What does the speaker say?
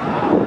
Yes.